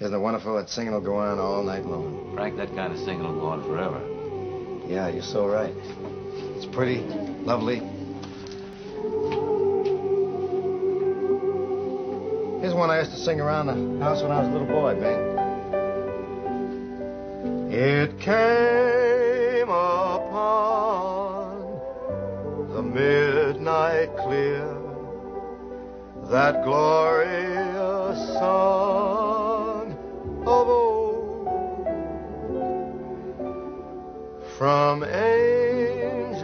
Isn't it wonderful that singing will go on all night long? Frank, that kind of singing will go on forever. Yeah, you're so right. It's pretty, lovely. Here's one I used to sing around the house when I was a little boy, Bing. It came upon the midnight clear, that glorious song from angels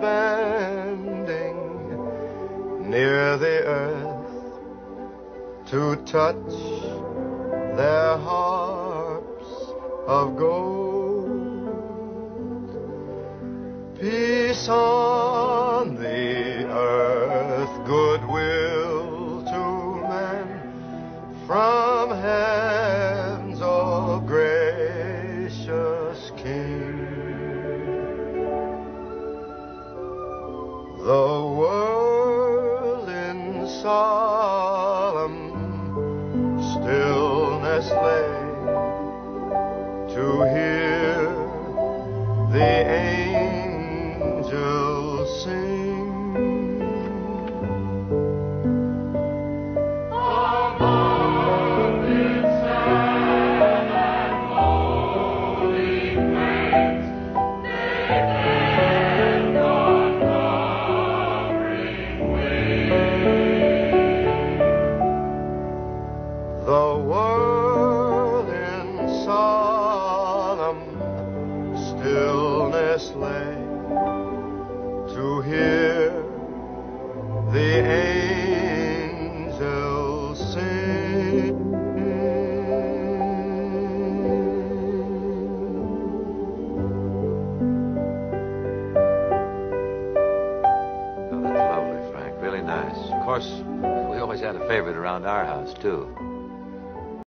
bending near the earth to touch their harps of gold. Peace on the earth, goodwill to men from heaven's The world in solemn stillness lay to hear the angels sing. Stillness lay to hear the angels sing. Oh, that's lovely, Frank. Really nice. Of course, we always had a favorite around our house, too.